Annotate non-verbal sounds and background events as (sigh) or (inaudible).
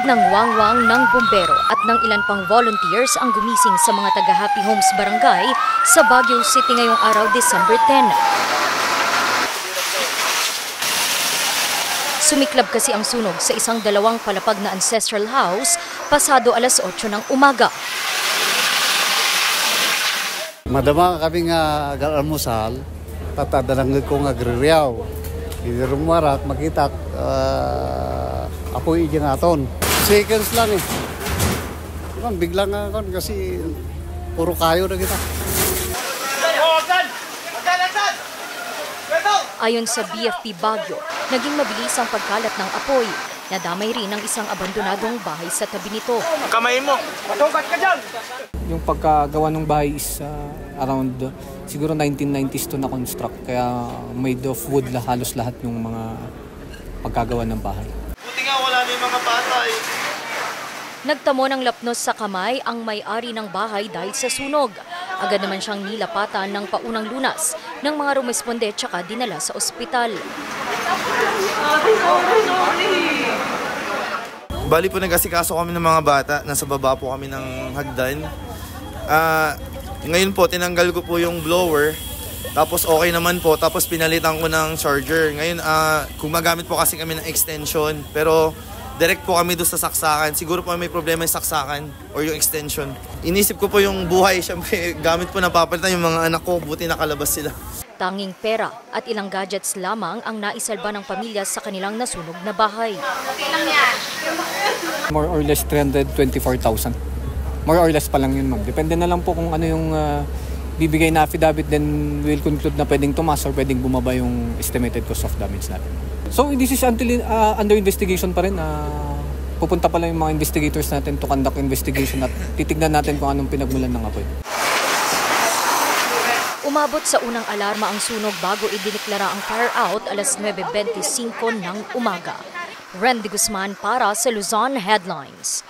Tulog ng wangwang ng bumbero at ng ilan pang volunteers ang gumising sa mga taga Happy Homes Barangay sa Baguio City ngayong araw December 10. Sumiklab kasi ang sunog sa isang dalawang palapag na ancestral house pasado alas 8 ng umaga. Madama kami nga almusal, tatadalang ko nga gririyaw. Hindi rin marat, makita, uh, apoy ijang aton. Seconds lang eh. Diba, bigla nga kon kasi puro kayo na kita. Ayon sa BFP Baguio, naging mabilis ang pagkalat ng apoy. Nadamay rin ang isang abandonadong bahay sa tabi nito. Kamay mo. Yung pagkagawa ng bahay is uh, around uh, siguro 1990s to na-construct. Kaya made of wood la, halos lahat yung mga pagkagawa ng bahay. Buti nga wala na yung mga bata eh. Nagtamo ng lapnos sa kamay ang may-ari ng bahay dahil sa sunog. Agad naman siyang nilapatan ng paunang lunas ng mga rumesponde tsaka dinala sa ospital. Bali po nag-asikaso kami ng mga bata. Nasa baba po kami ng hagdan. Ah, ngayon po, tinanggal ko po yung blower. Tapos okay naman po. Tapos pinalitan ko ng charger. Ngayon, ah, gumagamit po kasi kami ng extension. Pero direct po kami doon sa saksakan. Siguro po may problema yung saksakan or yung extension. Inisip ko po yung buhay. (laughs) Siyempre, gamit po napapalitan yung mga anak ko. Buti nakalabas sila. Tanging pera at ilang gadgets lamang ang naisalba ng pamilya sa kanilang nasunog na bahay. More or less 324,000. More or less pa lang yun ma'am. Depende na lang po kung ano yung uh, bibigay na affidavit then we'll conclude na pwedeng tumas or pwedeng bumaba yung estimated cost of damage natin. So this is until uh, under investigation pa rin. Uh, pupunta pa lang yung mga investigators natin to conduct investigation at titignan natin kung anong pinagmulan ng apoy. Umabot sa unang alarma ang sunog bago idineklara ang fire out alas 9.25 ng umaga. Randy Guzman para sa Luzon Headlines.